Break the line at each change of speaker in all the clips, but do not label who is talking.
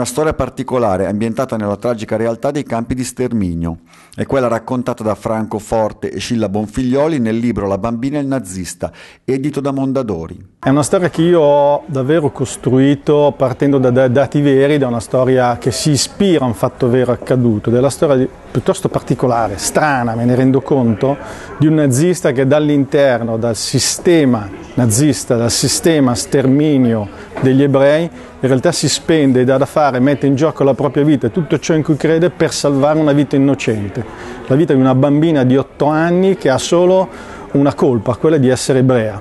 una storia particolare ambientata nella tragica realtà dei campi di sterminio. È quella raccontata da Franco Forte e Scilla Bonfiglioli nel libro La bambina e il nazista, edito da Mondadori.
È una storia che io ho davvero costruito partendo da dati veri, da una storia che si ispira a un fatto vero accaduto, della storia piuttosto particolare, strana, me ne rendo conto, di un nazista che dall'interno, dal sistema nazista, dal sistema sterminio degli ebrei, in realtà si spende, dà da fare, mette in gioco la propria vita e tutto ciò in cui crede per salvare una vita innocente, la vita di una bambina di otto anni che ha solo una colpa, quella di essere ebrea.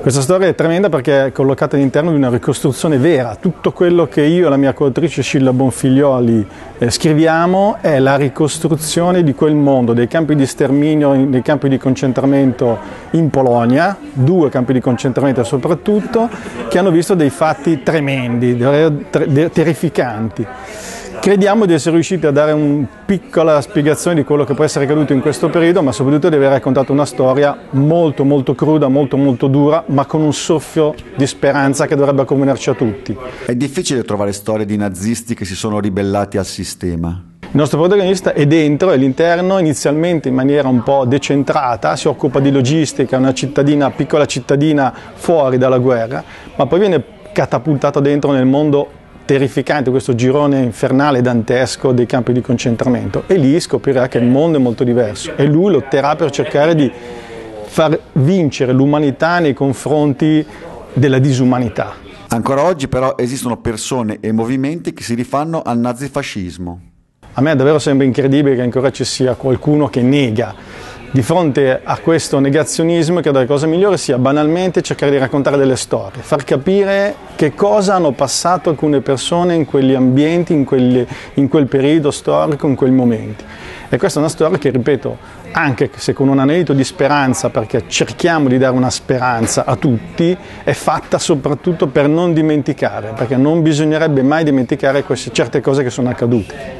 Questa storia è tremenda perché è collocata all'interno di una ricostruzione vera. Tutto quello che io e la mia coautrice Scilla Bonfiglioli eh, scriviamo è la ricostruzione di quel mondo, dei campi di sterminio, dei campi di concentramento in Polonia, due campi di concentramento soprattutto, che hanno visto dei fatti tremendi, terrificanti. Crediamo di essere riusciti a dare una piccola spiegazione di quello che può essere accaduto in questo periodo, ma soprattutto di aver raccontato una storia molto molto cruda, molto molto dura, ma con un soffio di speranza che dovrebbe accomunarci a tutti.
È difficile trovare storie di nazisti che si sono ribellati al sistema.
Il nostro protagonista è dentro e all'interno, inizialmente in maniera un po' decentrata, si occupa di logistica, è una cittadina, piccola cittadina fuori dalla guerra, ma poi viene catapultato dentro nel mondo terrificante questo girone infernale dantesco dei campi di concentramento e lì scoprirà che il mondo è molto diverso e lui lotterà per cercare di far vincere l'umanità nei confronti della disumanità.
Ancora oggi però esistono persone e movimenti che si rifanno al nazifascismo.
A me davvero sembra incredibile che ancora ci sia qualcuno che nega di fronte a questo negazionismo, credo che la cosa migliore sia banalmente cercare di raccontare delle storie, far capire che cosa hanno passato alcune persone in quegli ambienti, in, quelli, in quel periodo storico, in quei momenti. E questa è una storia che, ripeto, anche se con un anelito di speranza, perché cerchiamo di dare una speranza a tutti, è fatta soprattutto per non dimenticare, perché non bisognerebbe mai dimenticare queste certe cose che sono accadute.